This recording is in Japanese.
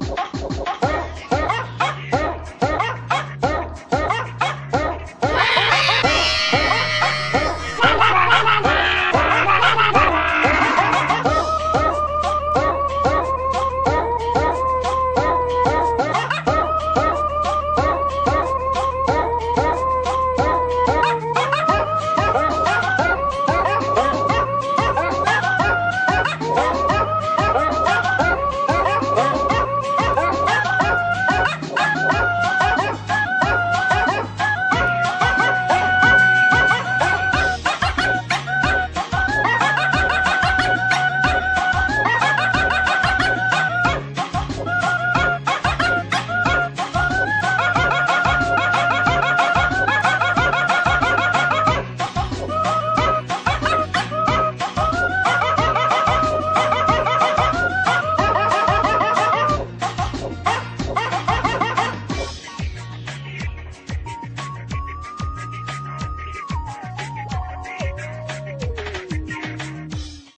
は い